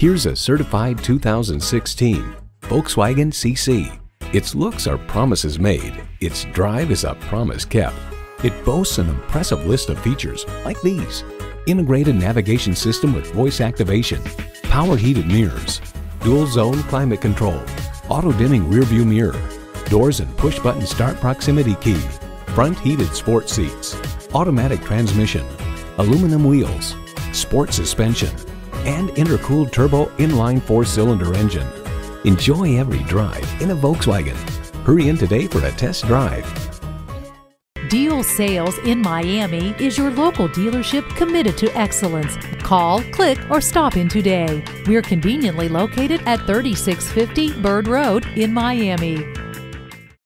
Here's a certified 2016 Volkswagen CC. Its looks are promises made. Its drive is a promise kept. It boasts an impressive list of features like these. Integrated navigation system with voice activation, power heated mirrors, dual zone climate control, auto dimming rear view mirror, doors and push button start proximity key, front heated sport seats, automatic transmission, aluminum wheels, sport suspension, and intercooled turbo inline four-cylinder engine. Enjoy every drive in a Volkswagen. Hurry in today for a test drive. Deel Sales in Miami is your local dealership committed to excellence. Call, click, or stop in today. We're conveniently located at 3650 Bird Road in Miami.